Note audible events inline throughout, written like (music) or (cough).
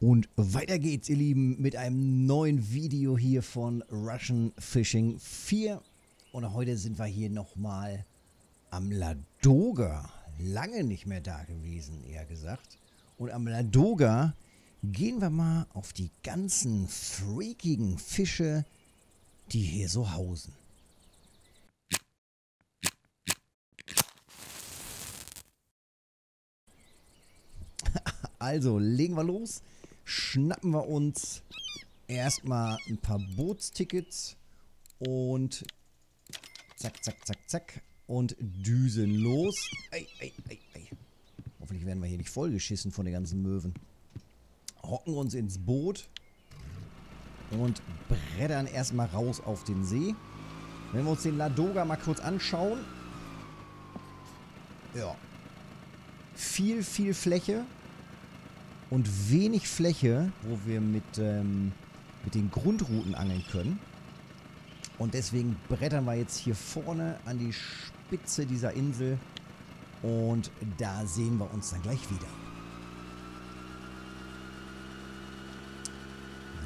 Und weiter geht's, ihr Lieben, mit einem neuen Video hier von Russian Fishing 4. Und heute sind wir hier nochmal am Ladoga. Lange nicht mehr da gewesen, eher gesagt. Und am Ladoga gehen wir mal auf die ganzen freakigen Fische, die hier so hausen. (laughs) Also, legen wir los schnappen wir uns erstmal ein paar Bootstickets und zack, zack, zack, zack und düsen los. Ei, ei, ei, ei. Hoffentlich werden wir hier nicht vollgeschissen von den ganzen Möwen. Hocken uns ins Boot und brettern erstmal raus auf den See. Wenn wir uns den Ladoga mal kurz anschauen. Ja. Viel, viel Fläche und wenig Fläche, wo wir mit, ähm, mit den Grundrouten angeln können. Und deswegen brettern wir jetzt hier vorne an die Spitze dieser Insel und da sehen wir uns dann gleich wieder.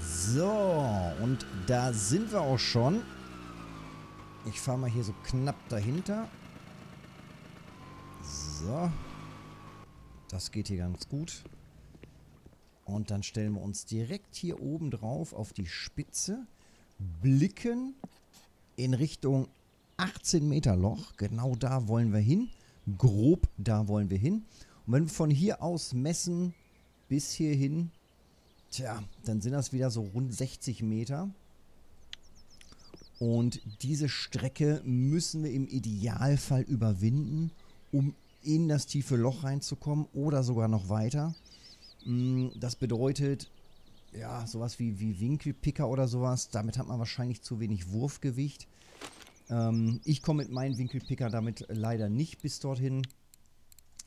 So, und da sind wir auch schon. Ich fahre mal hier so knapp dahinter. So. Das geht hier ganz gut. Und dann stellen wir uns direkt hier oben drauf auf die Spitze, blicken in Richtung 18 Meter Loch. Genau da wollen wir hin. Grob da wollen wir hin. Und wenn wir von hier aus messen bis hierhin, tja, dann sind das wieder so rund 60 Meter. Und diese Strecke müssen wir im Idealfall überwinden, um in das tiefe Loch reinzukommen oder sogar noch weiter. Mm, das bedeutet, ja, sowas wie, wie Winkelpicker oder sowas, damit hat man wahrscheinlich zu wenig Wurfgewicht. Ähm, ich komme mit meinem Winkelpicker damit leider nicht bis dorthin.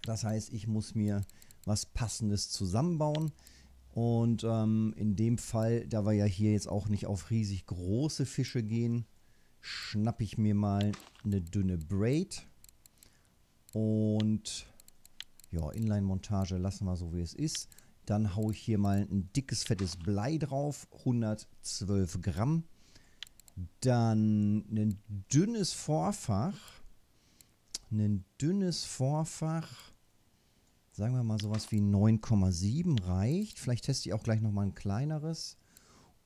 Das heißt, ich muss mir was Passendes zusammenbauen. Und ähm, in dem Fall, da wir ja hier jetzt auch nicht auf riesig große Fische gehen, schnappe ich mir mal eine dünne Braid. Und ja, Inline-Montage lassen wir so wie es ist. Dann haue ich hier mal ein dickes, fettes Blei drauf, 112 Gramm. Dann ein dünnes Vorfach. Ein dünnes Vorfach. Sagen wir mal sowas wie 9,7 reicht. Vielleicht teste ich auch gleich nochmal ein kleineres.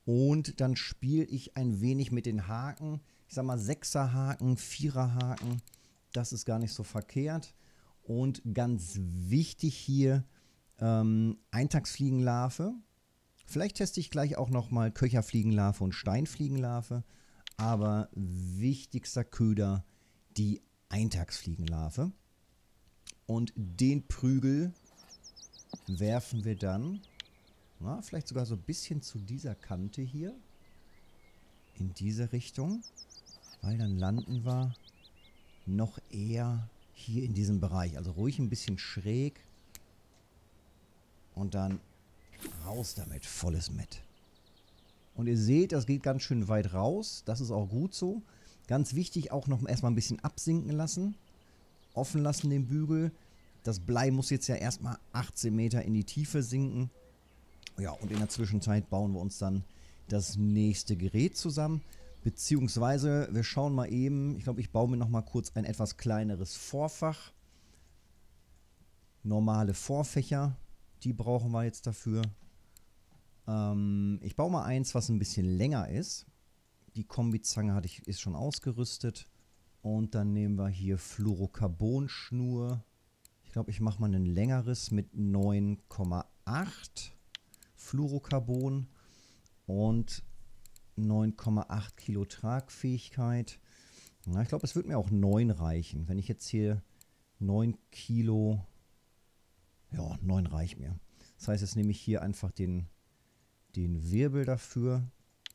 Und dann spiele ich ein wenig mit den Haken. Ich sag mal 6er Haken, 4er Haken. Das ist gar nicht so verkehrt. Und ganz wichtig hier, ähm, Eintagsfliegenlarve. Vielleicht teste ich gleich auch nochmal Köcherfliegenlarve und Steinfliegenlarve. Aber wichtigster Köder, die Eintagsfliegenlarve. Und den Prügel werfen wir dann, na, vielleicht sogar so ein bisschen zu dieser Kante hier. In diese Richtung. Weil dann landen wir noch eher hier in diesem Bereich. Also ruhig ein bisschen schräg. Und dann raus damit, volles Met. Und ihr seht, das geht ganz schön weit raus. Das ist auch gut so. Ganz wichtig, auch noch erstmal ein bisschen absinken lassen. Offen lassen den Bügel. Das Blei muss jetzt ja erstmal 18 Meter in die Tiefe sinken. Ja, und in der Zwischenzeit bauen wir uns dann das nächste Gerät zusammen. Beziehungsweise, wir schauen mal eben, ich glaube, ich baue mir noch mal kurz ein etwas kleineres Vorfach. Normale Vorfächer. Die brauchen wir jetzt dafür. Ähm, ich baue mal eins, was ein bisschen länger ist. Die Kombizange hatte ich, ist schon ausgerüstet. Und dann nehmen wir hier Fluorocarbon-Schnur. Ich glaube, ich mache mal ein längeres mit 9,8 Fluorocarbon und 9,8 Kilo Tragfähigkeit. Na, ich glaube, es wird mir auch 9 reichen. Wenn ich jetzt hier 9 Kilo ja, 9 reicht mir. Das heißt, jetzt nehme ich hier einfach den, den Wirbel dafür.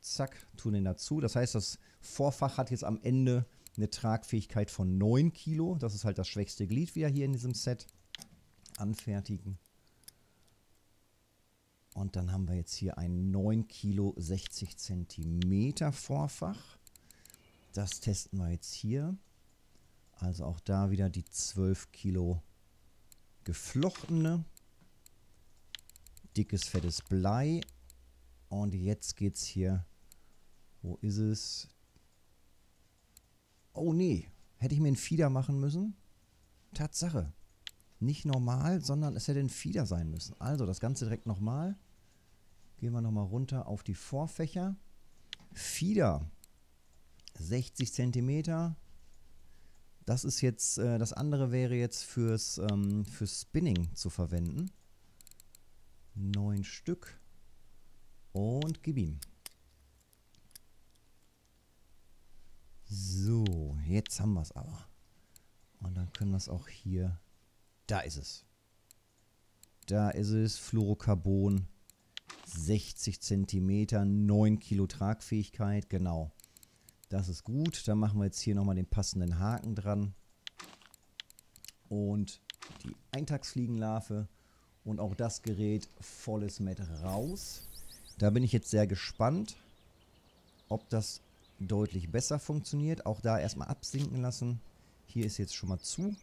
Zack, tun den dazu. Das heißt, das Vorfach hat jetzt am Ende eine Tragfähigkeit von 9 Kilo. Das ist halt das schwächste Glied wieder hier in diesem Set. Anfertigen. Und dann haben wir jetzt hier ein 9 Kilo 60 Zentimeter Vorfach. Das testen wir jetzt hier. Also auch da wieder die 12 Kilo geflochtene. dickes, fettes Blei. Und jetzt geht's hier. Wo ist es? Oh nee, hätte ich mir einen Fieder machen müssen? Tatsache. Nicht normal, sondern es hätte ein Fieder sein müssen. Also das Ganze direkt nochmal. Gehen wir nochmal runter auf die Vorfächer. Fieder. 60 cm. Das ist jetzt, äh, das andere wäre jetzt fürs, ähm, fürs Spinning zu verwenden. Neun Stück. Und gib ihm. So, jetzt haben wir es aber. Und dann können wir es auch hier. Da ist es. Da ist es. Fluorocarbon. 60 cm, 9 Kilo Tragfähigkeit. Genau. Das ist gut. Dann machen wir jetzt hier nochmal den passenden Haken dran. Und die Eintagsfliegenlarve. Und auch das Gerät volles mit raus. Da bin ich jetzt sehr gespannt, ob das deutlich besser funktioniert. Auch da erstmal absinken lassen. Hier ist jetzt schon mal zu.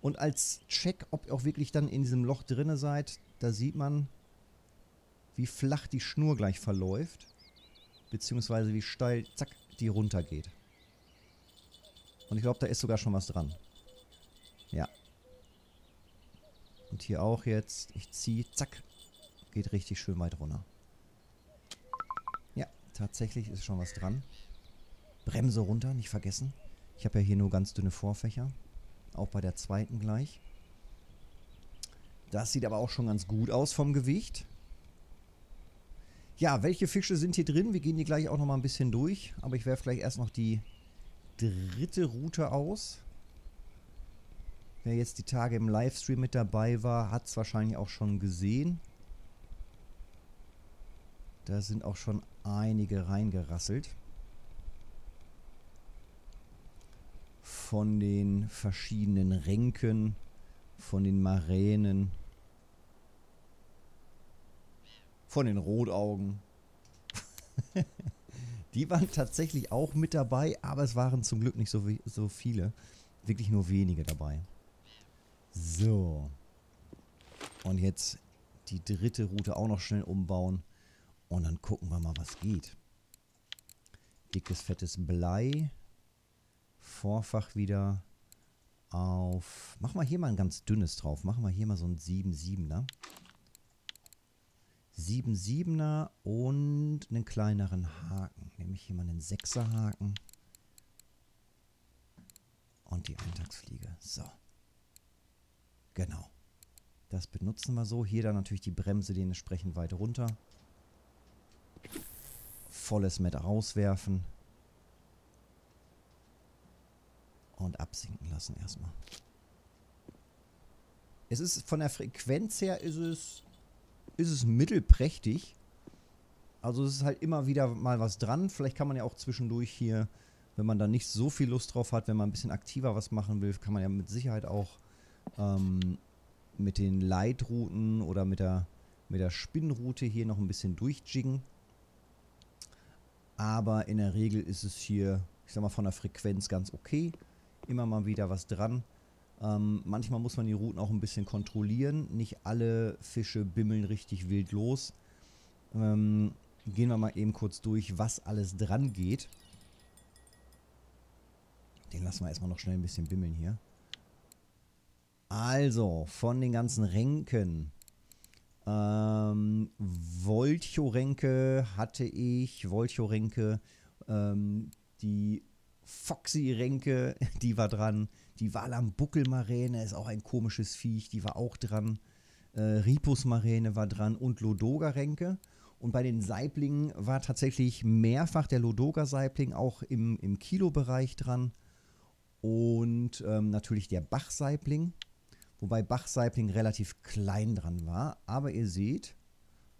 Und als Check, ob ihr auch wirklich dann in diesem Loch drinne seid, da sieht man, wie flach die Schnur gleich verläuft. Beziehungsweise wie steil, zack, die runtergeht. Und ich glaube, da ist sogar schon was dran. Ja. Und hier auch jetzt. Ich ziehe, zack. Geht richtig schön weit runter. Ja, tatsächlich ist schon was dran. Bremse runter, nicht vergessen. Ich habe ja hier nur ganz dünne Vorfächer. Auch bei der zweiten gleich. Das sieht aber auch schon ganz gut aus vom Gewicht. Ja, welche Fische sind hier drin? Wir gehen die gleich auch noch mal ein bisschen durch. Aber ich werfe gleich erst noch die dritte Route aus. Wer jetzt die Tage im Livestream mit dabei war, hat es wahrscheinlich auch schon gesehen. Da sind auch schon einige reingerasselt. Von den verschiedenen Ränken, von den Maränen, von den Rotaugen. (laughs) Die waren tatsächlich auch mit dabei, aber es waren zum Glück nicht so, so viele. Wirklich nur wenige dabei. So. Und jetzt die dritte Route auch noch schnell umbauen. Und dann gucken wir mal, was geht. Dickes, fettes Blei. Vorfach wieder auf... Machen wir hier mal ein ganz dünnes drauf. Machen wir hier mal so ein 7-7er. 7-7er und einen kleineren Haken. Nehme ich hier mal einen 6er Haken. Und die Eintagsfliege. So. Genau. Das benutzen wir so. Hier dann natürlich die Bremse dementsprechend weit runter. Volles mit rauswerfen. Und absinken lassen erstmal. Es ist von der Frequenz her ist es ist es mittelprächtig. Also es ist halt immer wieder mal was dran. Vielleicht kann man ja auch zwischendurch hier, wenn man da nicht so viel Lust drauf hat, wenn man ein bisschen aktiver was machen will, kann man ja mit Sicherheit auch ähm, mit den Leitrouten oder mit der, mit der Spinnroute hier noch ein bisschen durchjiggen. Aber in der Regel ist es hier, ich sag mal, von der Frequenz ganz okay. Immer mal wieder was dran. Ähm, manchmal muss man die Routen auch ein bisschen kontrollieren. Nicht alle Fische bimmeln richtig wild los. Ähm, gehen wir mal eben kurz durch, was alles dran geht. Den lassen wir erstmal noch schnell ein bisschen bimmeln hier. Also, von den ganzen Ränken. Ähm, Volchoränke hatte ich. Volchoränke. Ähm, die Foxy-Ränke, die war dran. Die Walam-Buckelmaräne ist auch ein komisches Viech, die war auch dran. Äh, Ripus-Maräne war dran und Lodoga-Ränke. Und bei den Saiblingen war tatsächlich mehrfach der Lodoga-Saibling auch im, im Kilobereich dran. Und ähm, natürlich der Bach-Saibling. Wobei Bach-Saibling relativ klein dran war. Aber ihr seht,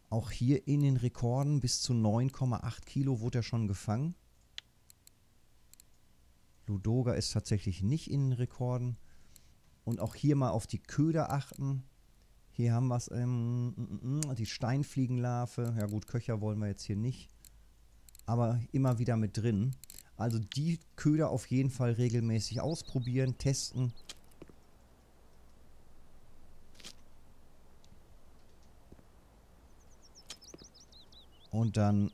auch hier in den Rekorden bis zu 9,8 Kilo wurde er schon gefangen. Ludoga ist tatsächlich nicht in den Rekorden. Und auch hier mal auf die Köder achten. Hier haben wir es, ähm, mm, mm, die Steinfliegenlarve. Ja gut, Köcher wollen wir jetzt hier nicht. Aber immer wieder mit drin. Also die Köder auf jeden Fall regelmäßig ausprobieren, testen. Und dann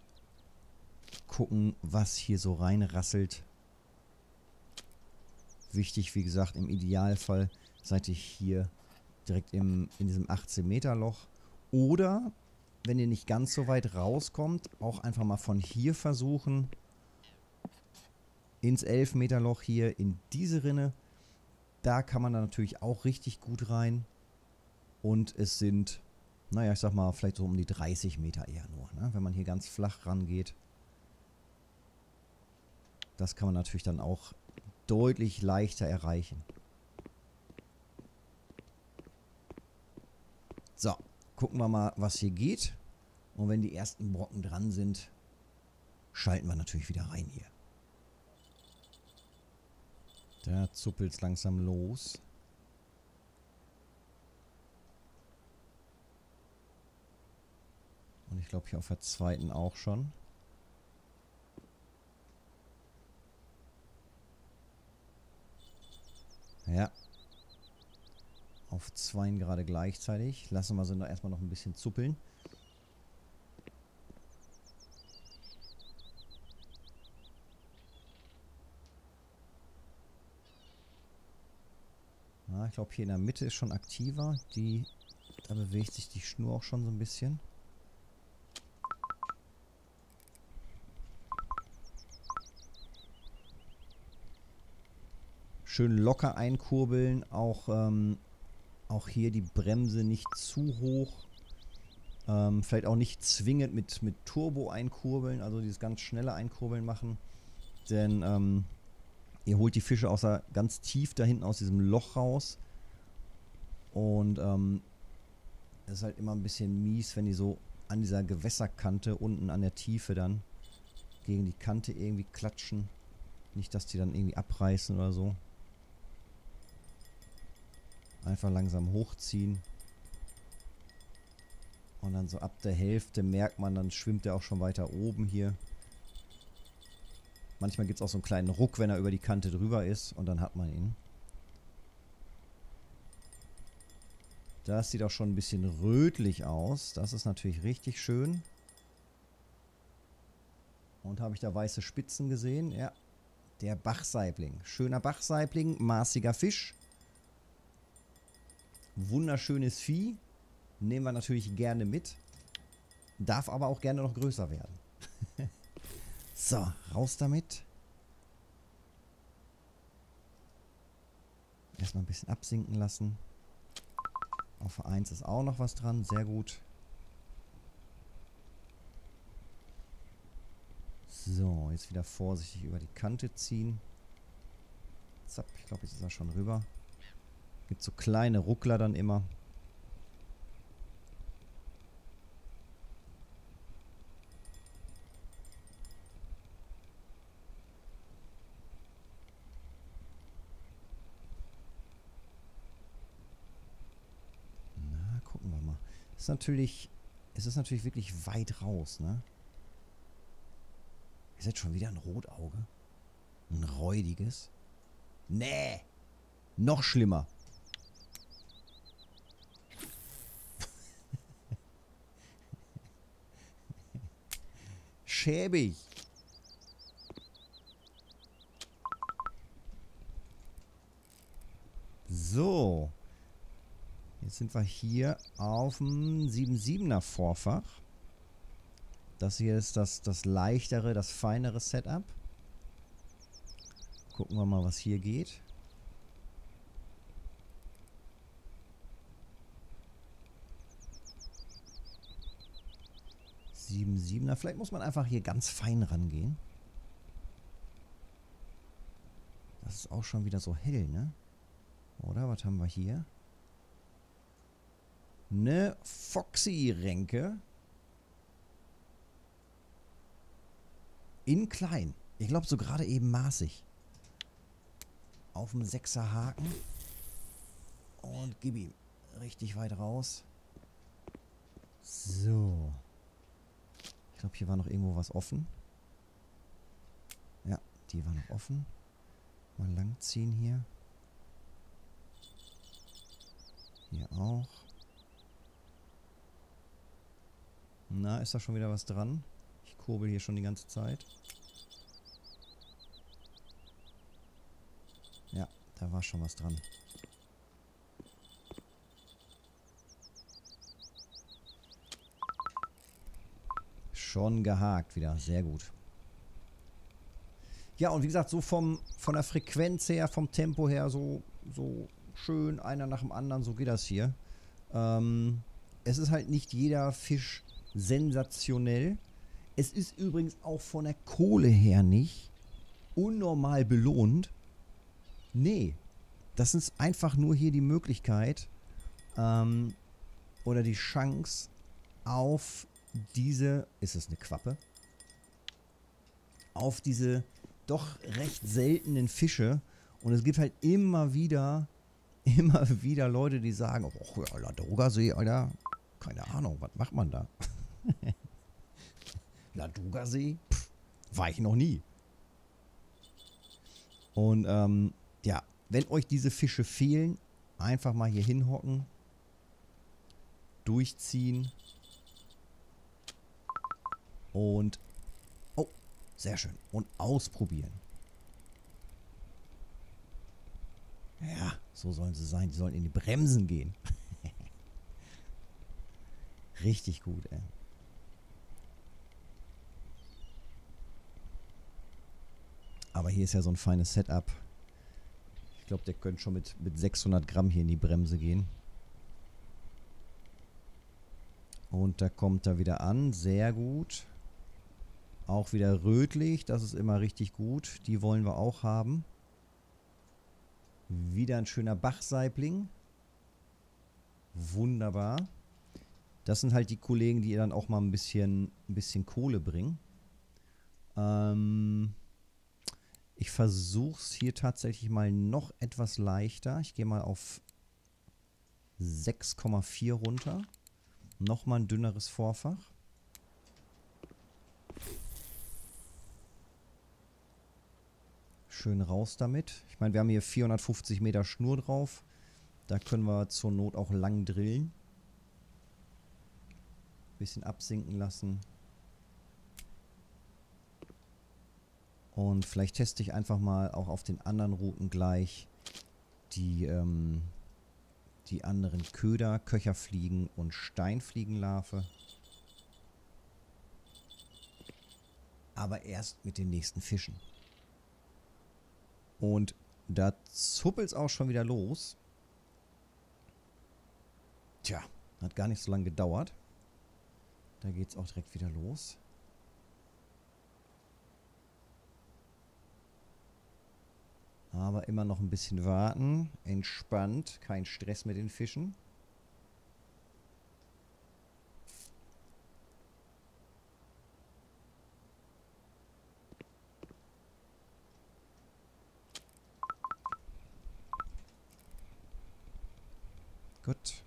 gucken, was hier so reinrasselt. Wichtig, wie gesagt, im Idealfall seid ihr hier direkt im, in diesem 18 Meter Loch. Oder, wenn ihr nicht ganz so weit rauskommt, auch einfach mal von hier versuchen, ins 11 Meter Loch hier, in diese Rinne. Da kann man dann natürlich auch richtig gut rein. Und es sind, naja, ich sag mal, vielleicht so um die 30 Meter eher nur, ne? wenn man hier ganz flach rangeht. Das kann man natürlich dann auch deutlich leichter erreichen. So, gucken wir mal, was hier geht. Und wenn die ersten Brocken dran sind, schalten wir natürlich wieder rein hier. Da zuppelt es langsam los. Und ich glaube hier auf der zweiten auch schon. Ja. Auf zwei gerade gleichzeitig. Lassen wir sie noch erstmal noch ein bisschen zuppeln. Ja, ich glaube hier in der Mitte ist schon aktiver. Die, da bewegt sich die Schnur auch schon so ein bisschen. Schön locker einkurbeln. Auch, ähm, auch hier die Bremse nicht zu hoch. Ähm, vielleicht auch nicht zwingend mit, mit Turbo einkurbeln, also dieses ganz schnelle Einkurbeln machen. Denn ähm, ihr holt die Fische aus der, ganz tief da hinten aus diesem Loch raus. Und ähm, es ist halt immer ein bisschen mies, wenn die so an dieser Gewässerkante unten an der Tiefe dann gegen die Kante irgendwie klatschen. Nicht, dass die dann irgendwie abreißen oder so. Einfach langsam hochziehen. Und dann so ab der Hälfte merkt man, dann schwimmt er auch schon weiter oben hier. Manchmal gibt es auch so einen kleinen Ruck, wenn er über die Kante drüber ist. Und dann hat man ihn. Das sieht auch schon ein bisschen rötlich aus. Das ist natürlich richtig schön. Und habe ich da weiße Spitzen gesehen? Ja. Der Bachsaibling. Schöner Bachsaibling, maßiger Fisch. Wunderschönes Vieh. Nehmen wir natürlich gerne mit. Darf aber auch gerne noch größer werden. (laughs) so, raus damit. Erstmal ein bisschen absinken lassen. Auf 1 ist auch noch was dran. Sehr gut. So, jetzt wieder vorsichtig über die Kante ziehen. Zapp, ich glaube, jetzt ist er schon rüber. Gibt so kleine Ruckler dann immer. Na, gucken wir mal. Ist natürlich, ist natürlich wirklich weit raus, ne? Ist jetzt schon wieder ein Rotauge? Ein räudiges? Nee! Noch schlimmer. Schäbig. So. Jetzt sind wir hier auf dem 7.7er Vorfach. Das hier ist das, das leichtere, das feinere Setup. Gucken wir mal, was hier geht. 7, 7er. Vielleicht muss man einfach hier ganz fein rangehen. Das ist auch schon wieder so hell, ne? Oder? Was haben wir hier? Eine Foxy-Ränke. In klein. Ich glaube so gerade eben maßig. Auf dem 6er Haken. Und gib ihm richtig weit raus. So glaube, hier war noch irgendwo was offen. Ja, die war noch offen. Mal langziehen hier. Hier auch. Na, ist da schon wieder was dran? kurbel hier schon die ganze Zeit. Ja, da war schon was dran. Schon gehakt wieder. Sehr gut. Ja, und wie gesagt, so vom, von der Frequenz her, vom Tempo her, so, so schön, einer nach dem anderen, so geht das hier. Ähm, es ist halt nicht jeder Fisch sensationell. Es ist übrigens auch von der Kohle her nicht unnormal belohnt. Nee, das ist einfach nur hier die Möglichkeit ähm, oder die Chance auf diese, ist es eine Quappe? Auf diese doch recht seltenen Fische. Und es gibt halt immer wieder, (laughs) immer wieder Leute, die sagen, oh ja, Ladogasee, Alter, keine Ahnung, was macht man da? (laughs) Ladogasee? War ich noch nie. Und ähm, ja, wenn euch diese Fische fehlen, einfach mal hier hinhocken, durchziehen und, oh, sehr schön. Und ausprobieren. Ja, so sollen sie sein. Die sollen in die Bremsen gehen. (laughs) Richtig gut, ey. Aber hier ist ja so ein feines Setup. Ich glaube, der könnte schon mit, mit 600 Gramm hier in die Bremse gehen. Und da kommt er wieder an. Sehr gut. Auch wieder rötlich, das ist immer richtig gut. Die wollen wir auch haben. Wieder ein schöner Bachsaibling. Wunderbar. Das sind halt die Kollegen, die dann auch mal ein bisschen, ein bisschen Kohle bringen. Ähm ich versuche es hier tatsächlich mal noch etwas leichter. Ich gehe mal auf 6,4 runter. Nochmal ein dünneres Vorfach. Schön raus damit. Ich meine, wir haben hier 450 Meter Schnur drauf. Da können wir zur Not auch lang drillen. Bisschen absinken lassen. Und vielleicht teste ich einfach mal auch auf den anderen Routen gleich die, ähm, die anderen Köder, Köcherfliegen und Steinfliegenlarve. Aber erst mit den nächsten Fischen. Und da zuppelt es auch schon wieder los. Tja, hat gar nicht so lange gedauert. Da geht es auch direkt wieder los. Aber immer noch ein bisschen warten. Entspannt. Kein Stress mit den Fischen. Gut.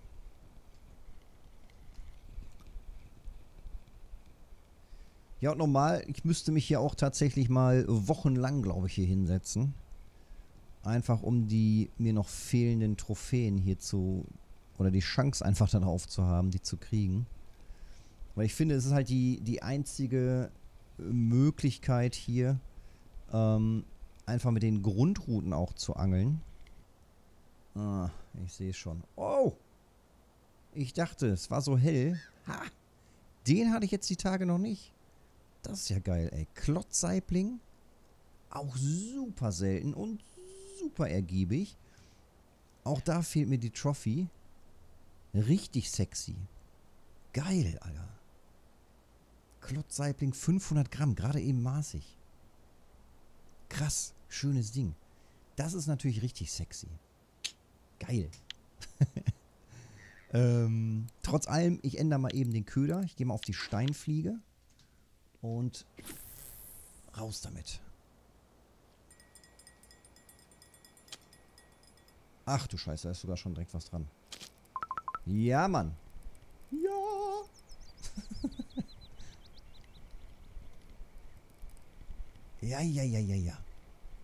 Ja, und normal, ich müsste mich hier auch tatsächlich mal wochenlang, glaube ich, hier hinsetzen. Einfach um die mir noch fehlenden Trophäen hier zu, oder die Chance einfach darauf zu haben, die zu kriegen. Weil ich finde, es ist halt die, die einzige Möglichkeit hier, ähm, einfach mit den Grundrouten auch zu angeln. Ah, ich sehe schon. Oh! Ich dachte, es war so hell. Ha! Den hatte ich jetzt die Tage noch nicht. Das ist ja geil, ey. Klotzsaibling. Auch super selten und super ergiebig. Auch da fehlt mir die Trophy. Richtig sexy. Geil, Alter. Klotzsaibling 500 Gramm, gerade eben maßig. Krass, schönes Ding. Das ist natürlich richtig sexy. Geil. (laughs) ähm, trotz allem, ich ändere mal eben den Köder. Ich gehe mal auf die Steinfliege. Und raus damit. Ach du Scheiße, da ist sogar schon direkt was dran. Ja, Mann. Ja. (laughs) ja, ja, ja, ja, ja.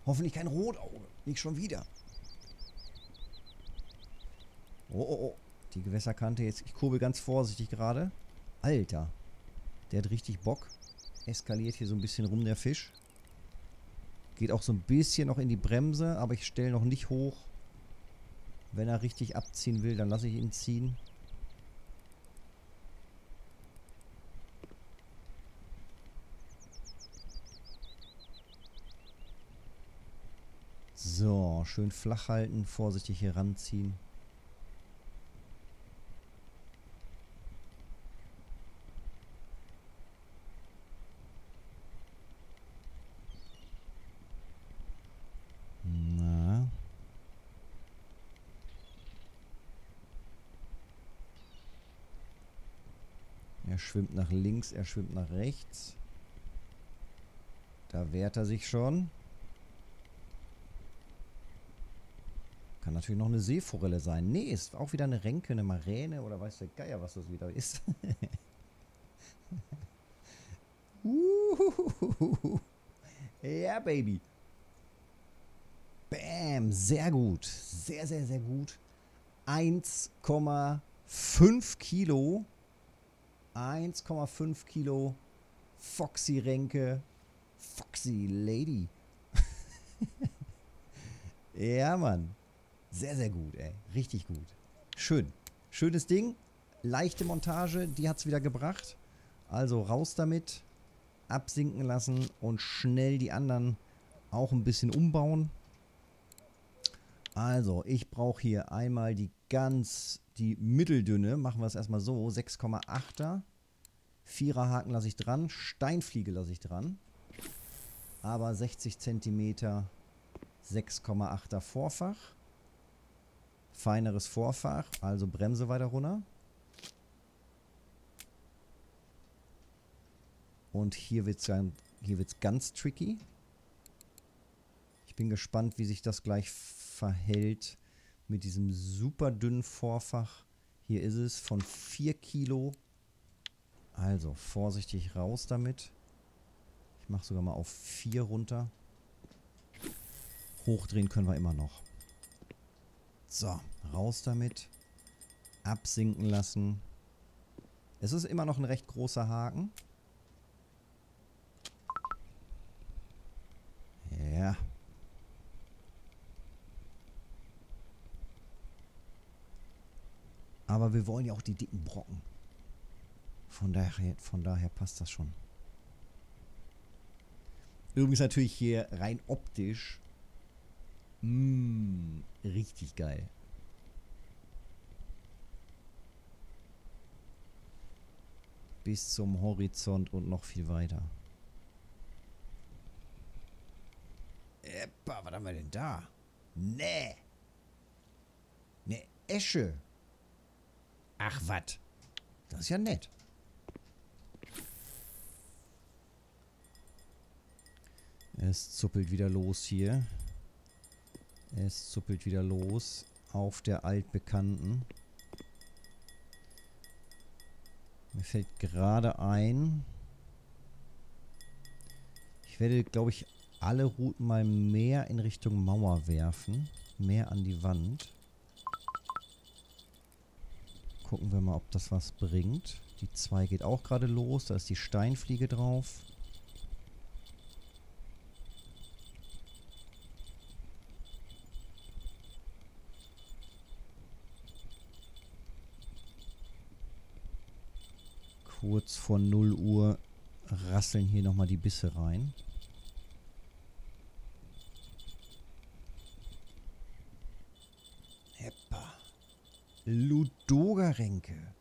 Hoffentlich kein Rotauge. Nicht schon wieder. Oh, oh, oh. Die Gewässerkante jetzt. Ich kurbel ganz vorsichtig gerade. Alter. Der hat richtig Bock. eskaliert hier so ein bisschen rum der Fisch. Geht auch so ein bisschen noch in die Bremse, aber ich stelle noch nicht hoch. Wenn er richtig abziehen will, dann lasse ich ihn ziehen. So, schön flach halten, vorsichtig hier ranziehen. Er schwimmt nach links, er schwimmt nach rechts. Da wehrt er sich schon. Kann natürlich noch eine Seeforelle sein. Nee, ist auch wieder eine Renke, eine Maräne oder weiß der Geier, was das wieder ist. (laughs) ja, Baby. Bam, sehr gut. Sehr, sehr, sehr gut. 1,5 Kilo. 1,5 Kilo Foxy Renke. Foxy Lady. (laughs) ja, Mann. Sehr, sehr gut, ey. Richtig gut. Schön. Schönes Ding. Leichte Montage, die hat es wieder gebracht. Also raus damit. Absinken lassen und schnell die anderen auch ein bisschen umbauen. Also, ich brauche hier einmal die ganz, die mitteldünne, machen wir es erstmal so, 6,8er. Vierer Haken lasse ich dran, Steinfliege lasse ich dran. Aber 60 cm 6,8er Vorfach. Feineres Vorfach, also Bremse weiter runter. Und hier wird es hier wird's ganz tricky. Ich bin gespannt, wie sich das gleich verhält mit diesem super dünnen Vorfach. Hier ist es von 4 Kilo. Also vorsichtig raus damit. Ich mache sogar mal auf 4 runter. Hochdrehen können wir immer noch. So, raus damit. Absinken lassen. Es ist immer noch ein recht großer Haken. Ja. Aber wir wollen ja auch die dicken Brocken. Von daher, von daher passt das schon. Übrigens natürlich hier rein optisch. Mh, mm, richtig geil. Bis zum Horizont und noch viel weiter. Eppa, was haben wir denn da? Nee. Ne Esche. Ach, was? Das ist ja nett. Es zuppelt wieder los hier. Es zuppelt wieder los auf der altbekannten. Mir fällt gerade ein, ich werde, glaube ich, alle Routen mal mehr in Richtung Mauer werfen. Mehr an die Wand. Gucken wir mal, ob das was bringt. Die 2 geht auch gerade los. Da ist die Steinfliege drauf. Kurz vor 0 Uhr rasseln hier nochmal die Bisse rein. Ludogarenke.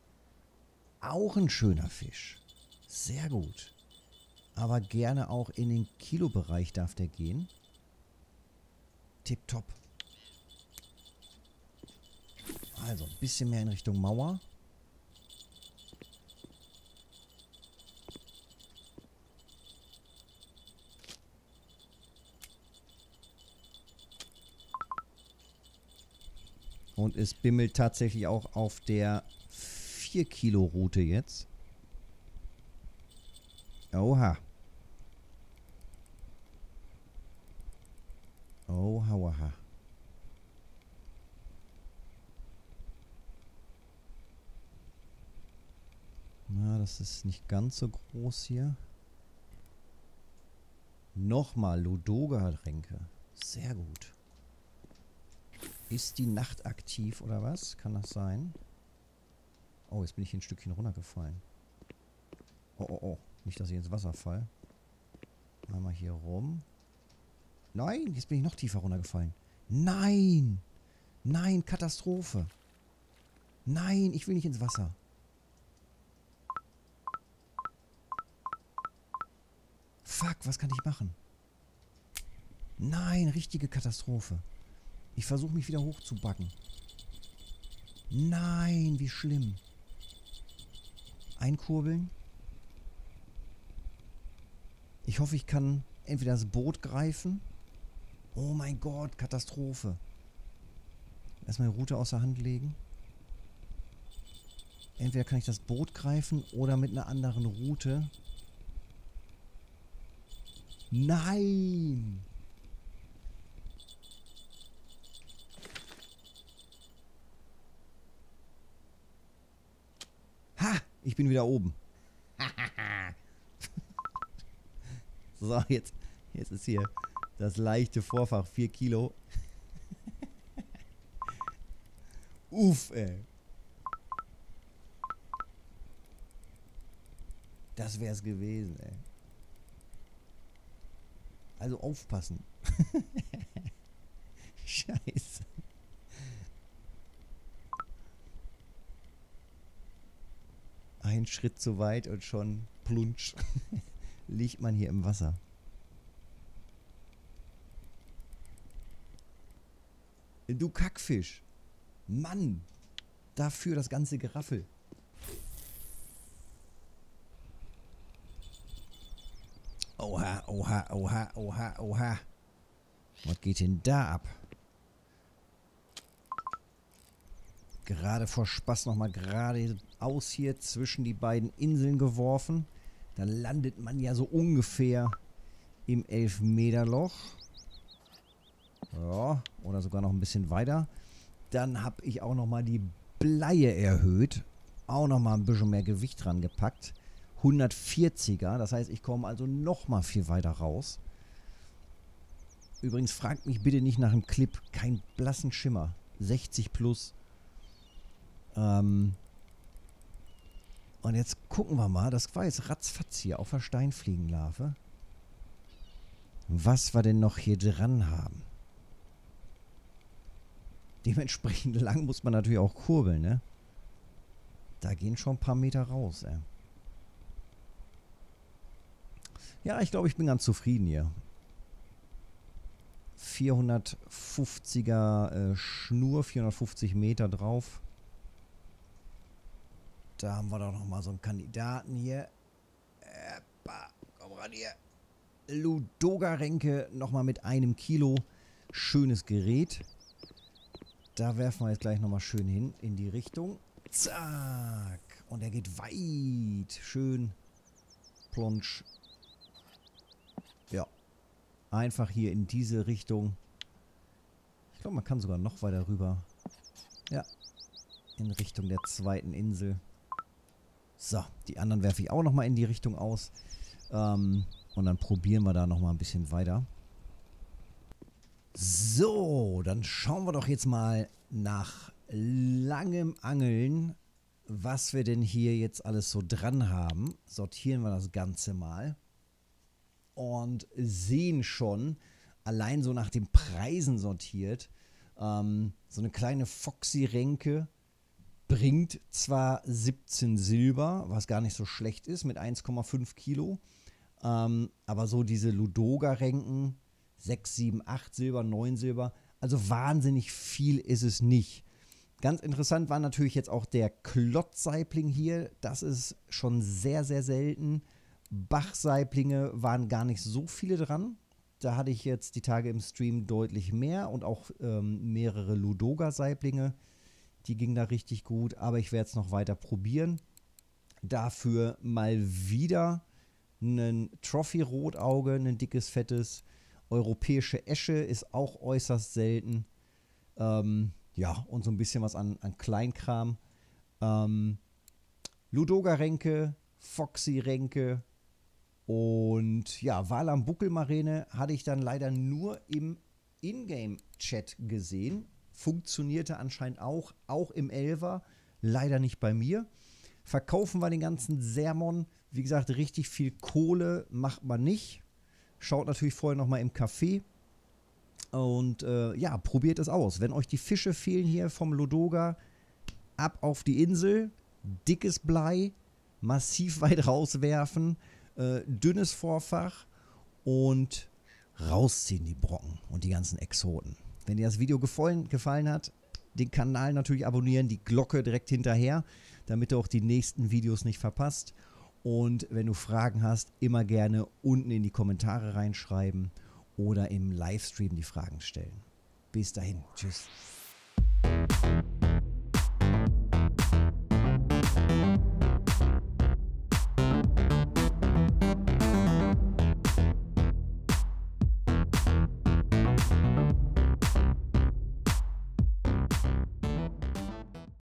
Auch ein schöner Fisch. Sehr gut. Aber gerne auch in den Kilobereich darf der gehen. Tipptopp. Also ein bisschen mehr in Richtung Mauer. Und es bimmelt tatsächlich auch auf der 4 Kilo Route jetzt. Oha. Oha, oha. Na, das ist nicht ganz so groß hier. Nochmal Ludoga-Ränke. Sehr gut. Ist die Nacht aktiv oder was? Kann das sein? Oh, jetzt bin ich hier ein Stückchen runtergefallen. Oh, oh, oh. Nicht, dass ich ins Wasser fall. Einmal hier rum. Nein, jetzt bin ich noch tiefer runtergefallen. Nein! Nein, Katastrophe. Nein, ich will nicht ins Wasser. Fuck, was kann ich machen? Nein, richtige Katastrophe. Ich versuche mich wieder hochzubacken. Nein, wie schlimm. Einkurbeln. Ich hoffe, ich kann entweder das Boot greifen. Oh mein Gott, Katastrophe. Erstmal die Route außer Hand legen. Entweder kann ich das Boot greifen oder mit einer anderen Route Nein! Ha! Ich bin wieder oben. (laughs) so, jetzt, jetzt ist hier das leichte Vorfach. 4 Kilo. (laughs) Uff, ey. Das wär's gewesen, ey. Also aufpassen. (laughs) Scheiße. Ein Schritt zu weit und schon plunsch (laughs) liegt man hier im Wasser. Du Kackfisch. Mann. Dafür das ganze Geraffel. Oha, oha, oha, oha, oha. Was geht denn da ab? Gerade vor Spaß nochmal geradeaus hier zwischen die beiden Inseln geworfen. Dann landet man ja so ungefähr im Elfmeterloch. Ja, oder sogar noch ein bisschen weiter. Dann habe ich auch nochmal die Bleie erhöht. Auch nochmal ein bisschen mehr Gewicht dran gepackt. 140er. Das heißt, ich komme also noch mal viel weiter raus. Übrigens, fragt mich bitte nicht nach dem Clip. Kein blassen Schimmer. 60 plus. Ähm und jetzt gucken wir mal. Das war jetzt ratzfatz hier auf der Steinfliegenlarve. Was wir denn noch hier dran haben. Dementsprechend lang muss man natürlich auch kurbeln, ne? Da gehen schon ein paar Meter raus, ey. Ja, ich glaube, ich bin ganz zufrieden hier. 450er äh, Schnur, 450 Meter drauf. Da haben wir doch noch mal so einen Kandidaten hier. Epa, komm ran hier. Ludoga-Renke nochmal mit einem Kilo. Schönes Gerät. Da werfen wir jetzt gleich nochmal schön hin in die Richtung. Zack. Und er geht weit. Schön. Plonsch Einfach hier in diese Richtung. Ich glaube, man kann sogar noch weiter rüber. Ja. In Richtung der zweiten Insel. So, die anderen werfe ich auch nochmal in die Richtung aus. Ähm, und dann probieren wir da nochmal ein bisschen weiter. So, dann schauen wir doch jetzt mal nach langem Angeln, was wir denn hier jetzt alles so dran haben. Sortieren wir das Ganze mal und sehen schon, allein so nach den Preisen sortiert, ähm, so eine kleine Foxy-Ränke bringt zwar 17 Silber, was gar nicht so schlecht ist, mit 1,5 Kilo, ähm, aber so diese Ludoga-Ränken, 6, 7, 8 Silber, 9 Silber, also wahnsinnig viel ist es nicht. Ganz interessant war natürlich jetzt auch der Klotzsaibling hier. Das ist schon sehr, sehr selten. Bachsaiblinge waren gar nicht so viele dran. Da hatte ich jetzt die Tage im Stream deutlich mehr und auch ähm, mehrere Ludoga-Saiblinge. Die gingen da richtig gut, aber ich werde es noch weiter probieren. Dafür mal wieder ein Trophy-Rotauge, ein dickes, fettes. Europäische Esche ist auch äußerst selten. Ähm, ja, und so ein bisschen was an, an Kleinkram. Ähm, Ludoga-Ränke, Foxy-Ränke, Und ja, Walam Buckelmarine hatte ich dann leider nur im Ingame-Chat gesehen. Funktionierte anscheinend auch, auch im Elver. Leider nicht bei mir. Verkaufen wir den ganzen Sermon. Wie gesagt, richtig viel Kohle macht man nicht. Schaut natürlich vorher nochmal im Café. Und äh, ja, probiert es aus. Wenn euch die Fische fehlen hier vom Lodoga, ab auf die Insel. Dickes Blei, massiv weit rauswerfen, äh, dünnes Vorfach und rausziehen die Brocken und die ganzen Exoten. Wenn dir das Video gefallen, gefallen hat, den Kanal natürlich abonnieren, die Glocke direkt hinterher, damit du auch die nächsten Videos nicht verpasst. Und wenn du Fragen hast, immer gerne unten in die Kommentare reinschreiben oder im Livestream die Fragen stellen. Bis dahin. Tschüss.